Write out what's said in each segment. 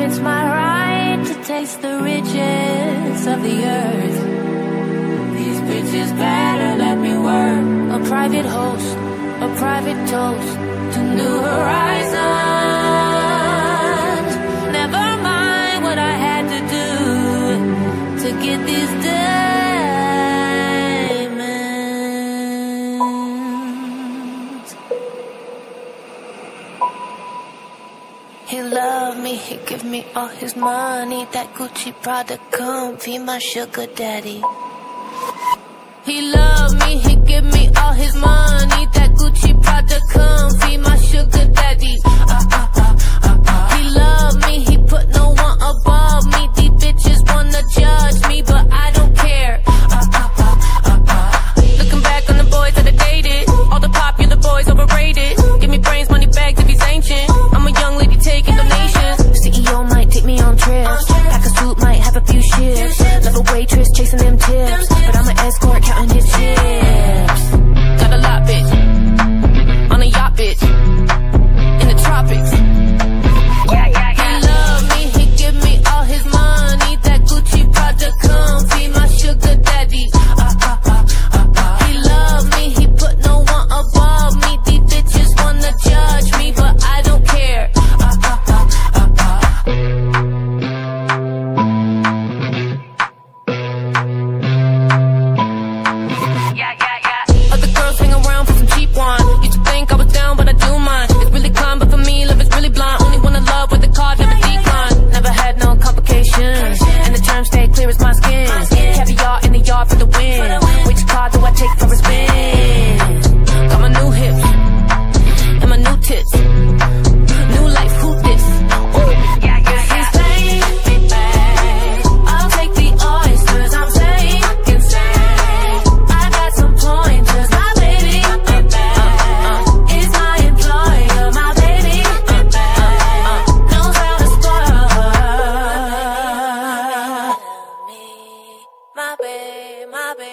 it's my right to taste the riches of the earth. These bitches better let me work. A private host, a private toast to new horizons. He love me, he give me all his money. That Gucci Prada comfy, my sugar daddy. He love me, he give me all his money. That Gucci Prada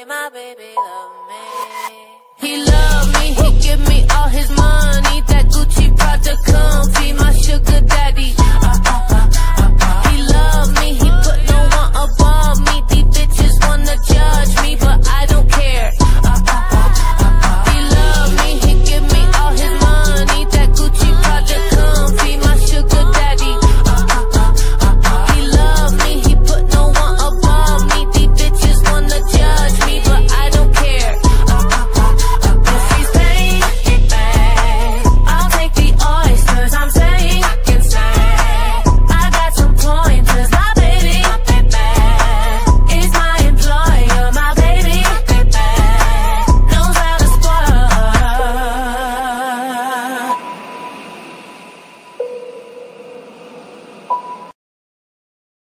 my baby love me. He love me, he give me all his money, that Gucci project.